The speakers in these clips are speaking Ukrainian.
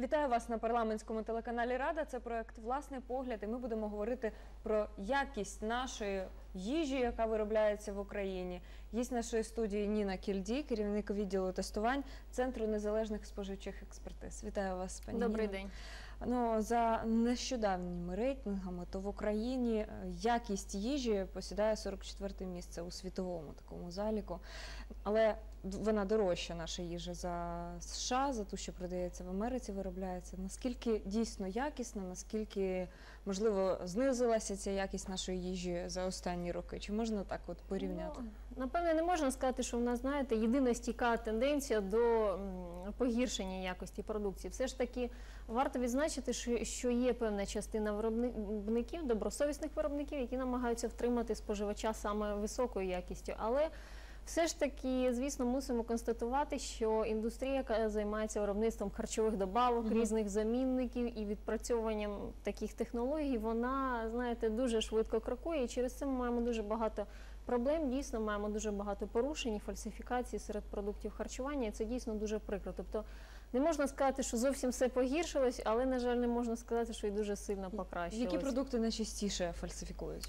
Вітаю вас на парламентському телеканалі Рада. Це проект Власний погляд. І ми будемо говорити про якість нашої їжі, яка виробляється в Україні. Гість нашої студії Ніна Кільді, керівник відділу тестувань Центру незалежних споживчих експертиз. Вітаю вас, пані Добрий Ніно. день. Ну за нещодавніми рейтингами, то в Україні е, якість їжі посідає 44 місце у світовому такому заліку. Але вона дорожча наша їжа за США, за ту, що продається в Америці, виробляється. Наскільки дійсно якісна, наскільки можливо знизилася ця якість нашої їжі за останні роки? Чи можна так от порівняти? Ну, напевне, не можна сказати, що в нас, знаєте, єдина стійка тенденція до погіршення якості продукції. Все ж таки варто відзначити, що, є певна частина виробників, добросовісних виробників, які намагаються втримати споживача саме високою якістю. Але все ж таки, звісно, мусимо констатувати, що індустрія, яка займається виробництвом харчових добавок, Мгм. різних замінників і відпрацьовуванням таких технологій, вона, знаєте, дуже швидко крокує, і через це ми маємо дуже багато проблем. Дійсно, маємо дуже багато порушень, і фальсифікацій серед продуктів харчування. І це дійсно дуже прикро. Тобто не можна сказати, що зовсім все погіршилось, але на жаль, не можна сказати, що і дуже сильно покращилось. Які продукти найчастіше фальсифікують?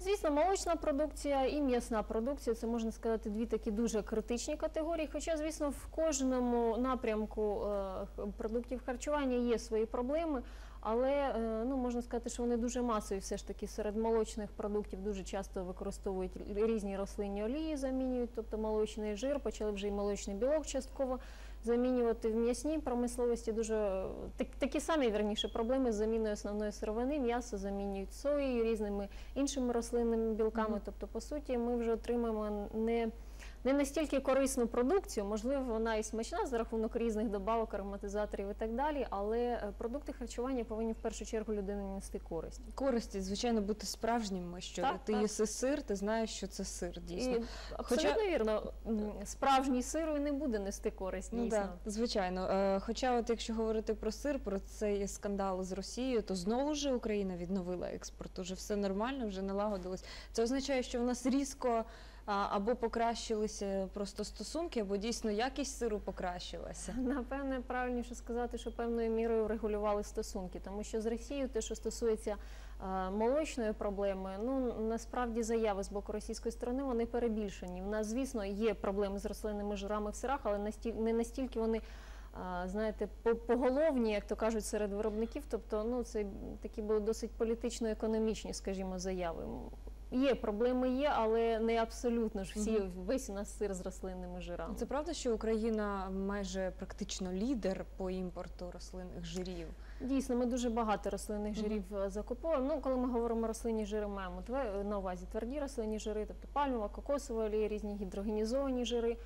Звісно, молочна продукція і м'ясна продукція це можна сказати дві такі дуже критичні категорії. Хоча, звісно, в кожному напрямку е, продуктів харчування є свої проблеми, але е, ну можна сказати, що вони дуже масові. Все ж таки серед молочних продуктів дуже часто використовують різні рослинні олії, замінюють, тобто молочний жир, почали вже і молочний білок частково замінювати в м'ясній промисловості. Дуже так, такі самі верніше проблеми з заміною основної сировини. М'ясо замінюють соєю, різними іншими рослинними білками. Мгм. Тобто, по суті, ми вже отримаємо не, не настільки корисну продукцію, можливо, вона і смачна за рахунок різних добавок, ароматизаторів і так далі. Але е, продукти харчування повинні в першу чергу людині нести користь. Користі, звичайно, бути справжніми, що Так, ти так. їси сир, ти знаєш, що це сир, дійсно. І абсолютно вірно, справжній сиру і не буде нести користь. Ну Дійсно. так, звичайно. Е, Хоча, от якщо говорити про сир, про цей скандал з Росією, то знову ж Україна відновила експорт. Уже все нормально, вже налагодилось. Це означає, що в нас різко або покращилися просто стосунки, або дійсно якість сиру покращилася. Напевне, правильніше сказати, що певною мірою регулювали стосунки, тому що з Росією, те, що стосується е, молочної проблеми, ну насправді заяви з боку російської сторони вони перебільшені. У нас, звісно, є проблеми з рослинними жирами в сирах, але не настільки вони. е, Знаєте, по- поголовні, як то кажуть, серед виробників, тобто ну це такі були досить політично-економічні, скажімо, заяви. Є проблеми, є, але не абсолютно ж всі угу. весь у нас сир з рослинними жирами. Це правда, що Україна майже практично лідер по імпорту рослинних жирів. Дійсно, ми дуже багато рослинних жирів угу. закуповуємо. Ну, коли ми говоримо рослинні жири, маємо на увазі тверді рослинні жири, тобто пальмова, кокосова олія, різні гідрогенізовані жири.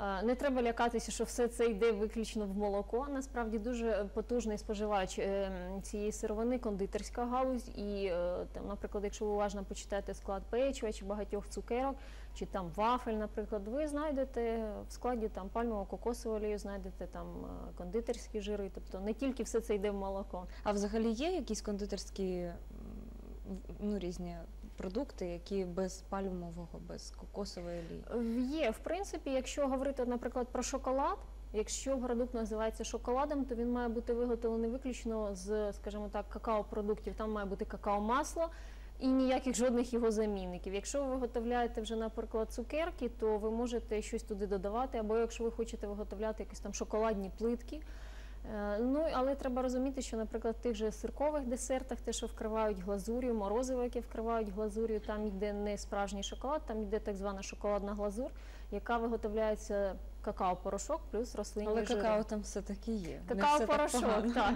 Е, Не треба лякатися, що все це йде виключно в молоко. Насправді дуже потужний споживач е, цієї сировини, кондитерська галузь. І е, там, наприклад, якщо ви уважно почитаєте склад печива чи багатьох цукерок, чи там вафель, наприклад, ви знайдете в складі там пальмову кокосову олію, знайдете там кондитерські жири. Тобто не тільки все це йде в молоко. А взагалі є якісь кондитерські ну, різні продукти, які без пальмового, без кокосової олії? Є, в принципі, якщо говорити, наприклад, про шоколад. Якщо продукт називається шоколадом, то він має бути виготовлений виключно з, скажімо так, какао-продуктів. Там має бути какао-масло і ніяких жодних його замінників. Якщо ви виготовляєте вже, наприклад, цукерки, то ви можете щось туди додавати, або якщо ви хочете виготовляти якісь там шоколадні плитки. Е, Ну, але треба розуміти, що, наприклад, в тих же сиркових десертах, те, що вкривають глазур'ю, морозиво, яке вкривають глазур'ю, там йде не справжній шоколад, там йде так звана шоколадна глазур, яка виготовляється какао-порошок плюс рослинні Але жири. какао там все-таки є. Так Какао-порошок, погано. так.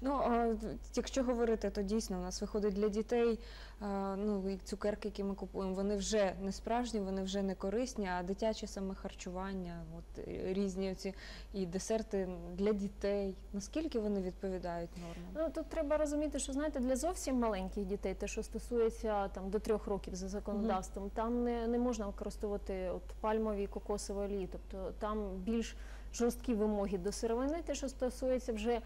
Ну, а, якщо говорити, то дійсно у нас виходить для дітей, ну, і цукерки, які ми купуємо, вони вже не справжні, вони вже не корисні, а дитяче саме харчування, от, е, різні оці і десерти для дітей. Наскільки вони відповідають нормам? Ну тут треба розуміти, що знаєте, для зовсім маленьких дітей, те, що стосується там до трьох років за законодавством, там не, не можна використовувати от пальмові і кокосові олії. Тобто там більш жорсткі вимоги до сировини, те, що стосується вже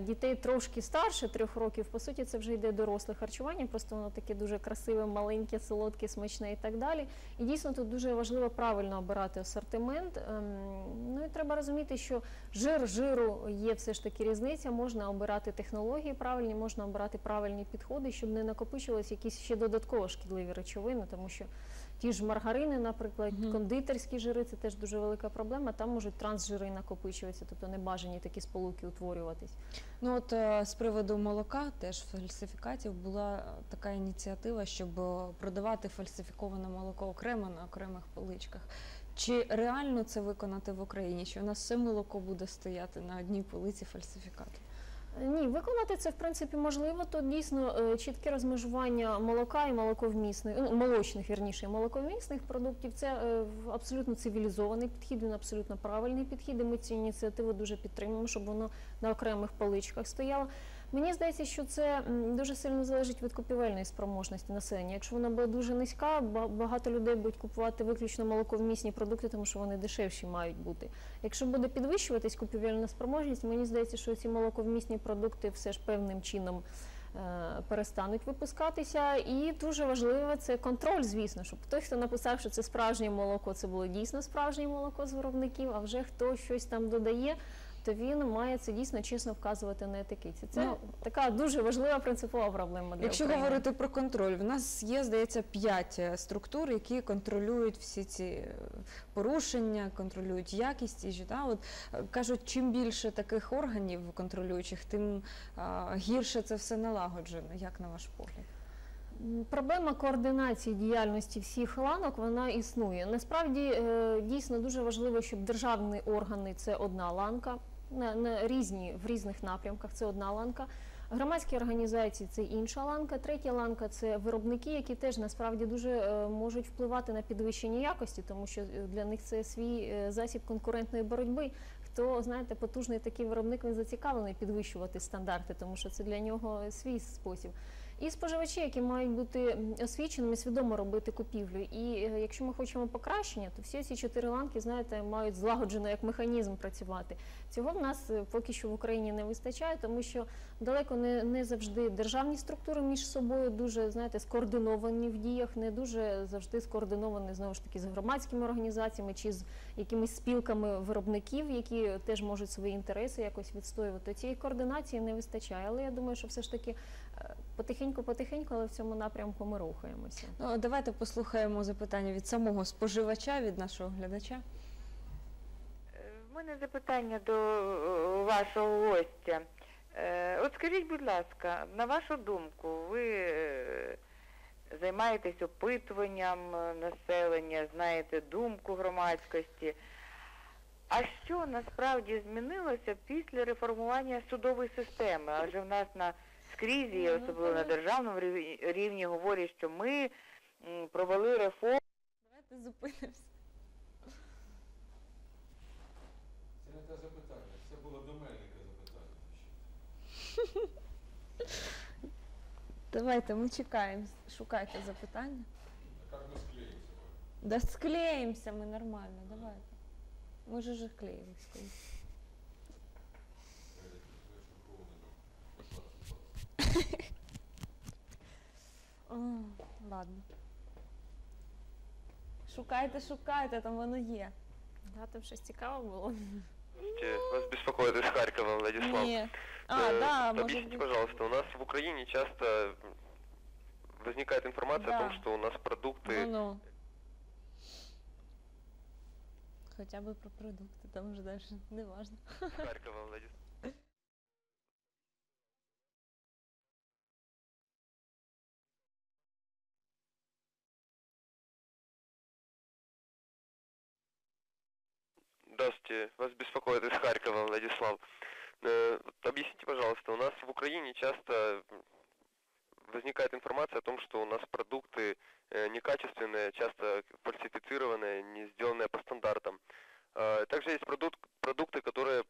дітей трошки старше трьох років, по суті, це вже йде доросле харчування, просто воно таке дуже красиве, маленьке, солодке, смачне і так далі. І дійсно тут дуже важливо правильно обирати асортимент. Ем, Ну і треба розуміти, що жир жиру є все ж таки різниця. Можна обирати технології правильні, можна обирати правильні підходи, щоб не накопичувалися якісь ще додатково шкідливі речовини, тому що ті ж маргарини, наприклад, Мгм. кондитерські жири це теж дуже велика проблема. Там можуть трансжири накопичуватися, тобто небажані такі сполуки утворюватись. Ну от е, з приводу молока, теж фальсифікатів, була така ініціатива, щоб е, продавати фальсифіковане молоко окремо на окремих поличках. Чи реально це виконати в Україні? Чи у нас все молоко буде стояти на одній полиці фальсифікату? Ні, виконати це в принципі можливо. Тут дійсно е, чітке розмежування молока і молоковмісних, ну, молочних вірніше, молоковмісних продуктів. Це е, абсолютно цивілізований підхід, він абсолютно правильний підхід. І ми цю ініціативу дуже підтримуємо, щоб воно на окремих поличках стояло. Мені здається, що це дуже сильно залежить від купівельної спроможності населення. Якщо вона буде дуже низька, багато людей будуть купувати виключно молоковмісні продукти, тому що вони дешевші мають бути. Якщо буде підвищуватись купівельна спроможність, мені здається, що ці молоковмісні продукти все ж певним чином е, перестануть випускатися. І дуже важливо це контроль, звісно, щоб той, хто написав, що це справжнє молоко, це було дійсно справжнє молоко з виробників, а вже хто щось там додає. То він має це дійсно чесно вказувати на етикеті. Це Ну, така дуже важлива принципова проблема для Якщо України. говорити про контроль, в нас є, здається, п'ять е, структур, які контролюють всі ці е, порушення, контролюють якість їжі. Та? От, е, кажуть, чим більше таких органів контролюючих, тим а, гірше це все налагоджено. Як на ваш погляд? Проблема координації діяльності всіх ланок вона існує. Насправді дійсно дуже важливо, щоб державні органи це одна ланка, на, на різні в різних напрямках це одна ланка. Громадські організації це інша ланка. Третя ланка це виробники, які теж насправді дуже е, можуть впливати на підвищення якості, тому що е, для них це свій е, засіб конкурентної боротьби. Хто знаєте, потужний такий виробник він зацікавлений підвищувати стандарти, тому що це для нього свій спосіб. І споживачі, які мають бути освіченими, свідомо робити купівлю. І е, якщо ми хочемо покращення, то всі ці чотири ланки, знаєте, мають злагоджено як механізм працювати. Цього в нас е, поки що в Україні не вистачає, тому що далеко не, не завжди державні структури між собою дуже знаєте, скоординовані в діях, не дуже завжди скоординовані знову ж таки з громадськими організаціями чи з якимись спілками виробників, які теж можуть свої інтереси якось відстоювати. Цієї координації не вистачає, але я думаю, що все ж таки потихеньку-потихеньку, але в цьому напрямку ми рухаємося. Ну, давайте послухаємо запитання від самого споживача, від нашого глядача. В мене запитання до е, вашого гостя. Е, От скажіть, будь ласка, на вашу думку, ви е, займаєтесь опитуванням населення, знаєте думку громадськості. А що насправді змінилося після реформування судової системи? Адже в нас на скрізі, Ну, особливо на державному рівні- рівні, говорять, що ми м, провели реформу. Давайте зупинимося. Це не те запитання, це було до Мельника запитання. Давайте, ми чекаємо. Шукайте запитання. А як ми склеїмося? Да склеимся мы нормально, давайте. Мы же же клеились. О, ладно. Шукайте, шукайте, там воно є. Да, там щось цікаве було. Здравствуйте, вас беспокоит из Харькова Владислав. Ні. А, Э, да, может Объясните, быть. пожалуйста, у нас в Украине часто возникает информация о Да. том, что у нас продукты... Ну-ну. Хоча б про продукти, там вже далі не важно. из Харькова Владислав. Здравствуйте, вас беспокоит из Харькова Владислав. Э, Объясните, пожалуйста, у нас в Украине часто возникает информация о том, что у нас продукты э, некачественные, часто фальсифицированные, не сделанные по стандартам. А, Также есть продукт, продукты, которые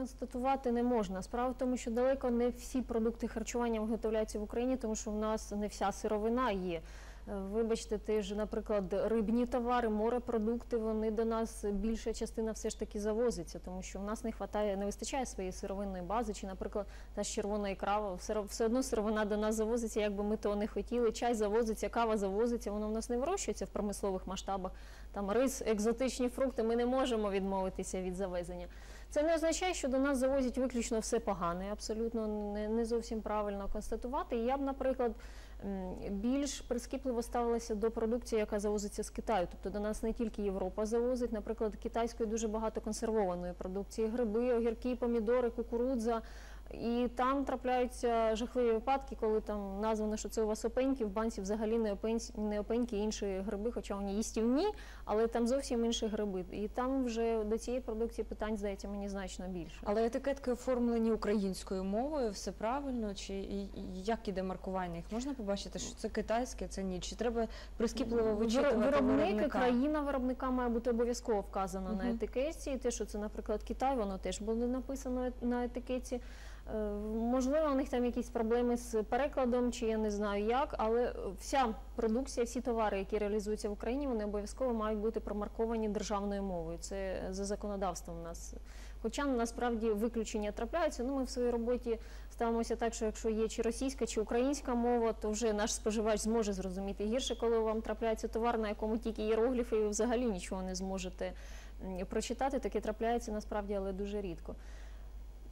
констатувати не можна. Справа в тому, що далеко не всі продукти харчування виготовляються в Україні, тому що в нас не вся сировина є. Е, Вибачте, ти ж, наприклад, рибні товари, морепродукти, вони до нас більша частина все ж таки завозиться, тому що в нас не хватає, не вистачає своєї сировинної бази, чи, наприклад, та ж червона ікра, все, все одно сировина до нас завозиться, як би ми того не хотіли. Чай завозиться, кава завозиться, воно в нас не вирощується в промислових масштабах. Там рис, екзотичні фрукти, ми не можемо відмовитися від завезення. Це не означає, що до нас завозять виключно все погане, абсолютно не, не зовсім правильно констатувати. Я б, наприклад, більш прискіпливо ставилася до продукції, яка завозиться з Китаю. Тобто до нас не тільки Європа завозить, наприклад, китайської дуже багато консервованої продукції: гриби, огірки, помідори, кукурудза. І там трапляються жахливі випадки, коли там названо, що це у вас опеньки, в банці взагалі не опеньки, не опеньки інші гриби, хоча вони їстівні, але там зовсім інші гриби. І там вже до цієї продукції питань здається мені значно більше. Але етикетки оформлені українською мовою, все правильно, чи і- як іде маркування? Їх можна побачити, що це китайське, це ні? Чи треба прискіпливо вичитувати Виро- Виробник, виробника? країна виробника має бути обов'язково вказана на Мгм. етикетці. І те, що це, наприклад, Китай, воно теж буде написано на етикетці. Е, Можливо, у них там якісь проблеми з перекладом, чи я не знаю як, але вся продукція, всі товари, які реалізуються в Україні, вони обов'язково мають бути промарковані державною мовою. Це за законодавством у нас. Хоча насправді виключення трапляються. Ну, ми в своїй роботі ставимося так, що якщо є чи російська, чи українська мова, то вже наш споживач зможе зрозуміти гірше, коли вам трапляється товар, на якому тільки іерогліфи, і ви взагалі нічого не зможете прочитати. Таке трапляється насправді, але дуже рідко.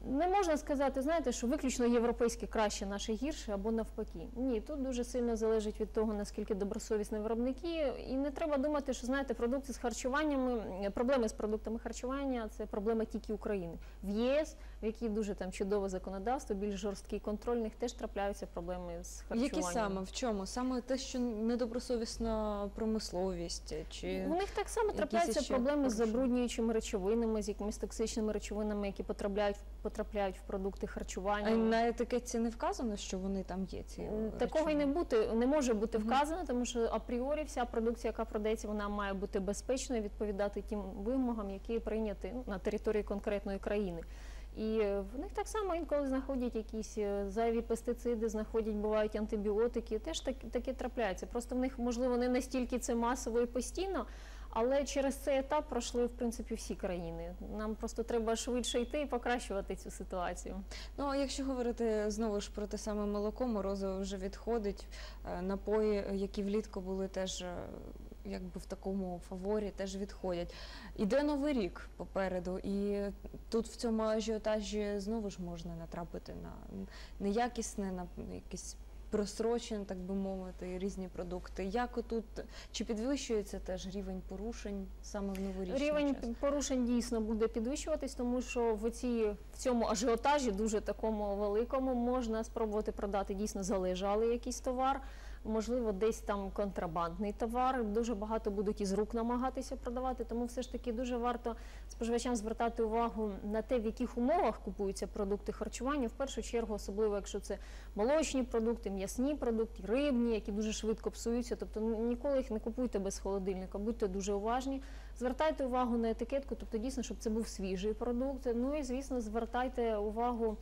Не можна сказати, знаєте, що виключно європейське краще, наше гірше або навпаки. Ні, тут дуже сильно залежить від того, наскільки добросовісні виробники. І не треба думати, що знаєте, продукти з харчуваннями, проблеми з продуктами харчування це проблема тільки України. В єС, в якій дуже там чудове законодавство, більш жорсткий контроль, в них теж трапляються проблеми з харчуванням. Які саме в чому? Саме те, що недобросовісна промисловість, чи У них так само трапляються проблеми з забруднюючими речовинами, з якимись токсичними речовинами, які потрапляють потрапляють в продукти харчування. а на етикетці не вказано, що вони там є? Ці Такого і не бути не може бути вказано, тому що апріорі вся продукція, яка продається, вона має бути безпечною, відповідати тим вимогам, які прийняті ну, на території конкретної країни. І в них так само інколи знаходять якісь е, зайві пестициди, знаходять, бувають антибіотики. Теж так, таке трапляється. Просто в них можливо не настільки це масово і постійно. Але через цей етап пройшли в принципі всі країни. Нам просто треба швидше йти і покращувати цю ситуацію. Ну, а якщо говорити знову ж про те саме молоко, морозиво вже відходить. Е, Напої, які влітку були теж е, якби в такому фаворі, теж відходять. Іде новий рік попереду, і тут в цьому ажіотажі знову ж можна натрапити на неякісне, на якісь просрочені, так би мовити, різні продукти. Як отут чи підвищується теж рівень порушень саме в новорічний Рівень час? порушень дійсно буде підвищуватись, тому що в ці в цьому ажіотажі, дуже такому великому, можна спробувати продати дійсно залежалий якийсь товар. Можливо, десь там контрабандний товар. Дуже багато будуть із рук намагатися продавати. Тому все ж таки дуже варто споживачам звертати увагу на те, в яких умовах купуються продукти харчування. В першу чергу, особливо якщо це молочні продукти, м'ясні продукти, рибні, які дуже швидко псуються. Тобто н- ніколи їх не купуйте без холодильника, будьте дуже уважні. Звертайте увагу на етикетку, тобто дійсно, щоб це був свіжий продукт. Ну і звісно, звертайте увагу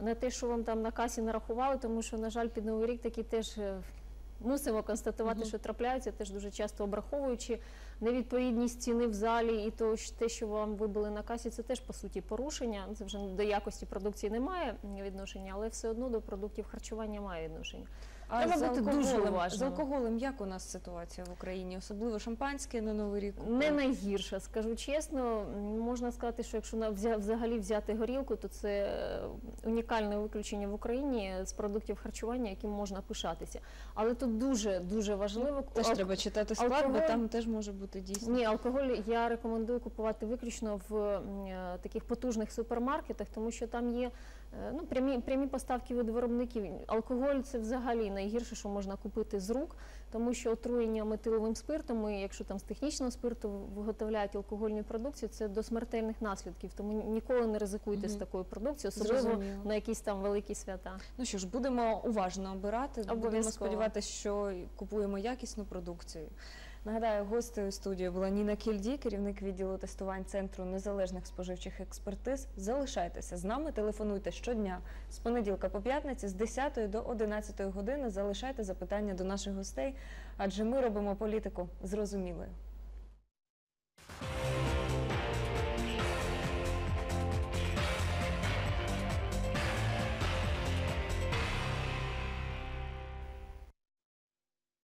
на те, що вам там на касі нарахували, тому що, на жаль, під новий рік такі теж. Мусимо констатувати, Мгм. що трапляються теж дуже часто обраховуючи невідповідність ціни в залі, і то що- те, що вам вибили на касі, це теж по суті порушення. Це вже до якості продукції немає відношення, але все одно до продуктів харчування має відношення. Треба бути дуже уважним. з алкоголем як у нас ситуація в Україні? Особливо шампанське на Новий рік? Не найгірша, скажу чесно. Можна сказати, що якщо взагалі взяти горілку, то це е, унікальне виключення в Україні з продуктів харчування, яким можна пишатися. Але тут дуже дуже важливо Теж ал- треба читати склад, бо там теж може бути дійсно. Ні, алкоголь я рекомендую купувати виключно в е, таких потужних супермаркетах, тому що там є ну, прямі, прямі поставки від виробників. Алкоголь це взагалі найгірше, що можна купити з рук, тому що отруєння метиловим спиртом, і якщо там з технічного спирту виготовляють алкогольні продукції, це до смертельних наслідків. Тому ніколи не ризикуйте з такою продукцією, особливо Зрозуміло. на якісь там великі свята. Ну що ж, будемо уважно обирати. Будемо сподіватися, що купуємо якісну продукцію. Нагадаю, гостею студії була Ніна Кільді, керівник відділу тестувань Центру незалежних споживчих експертиз. Залишайтеся з нами, телефонуйте щодня з понеділка по п'ятниці з 10 до 11 години. Залишайте запитання до наших гостей, адже ми робимо політику зрозумілою.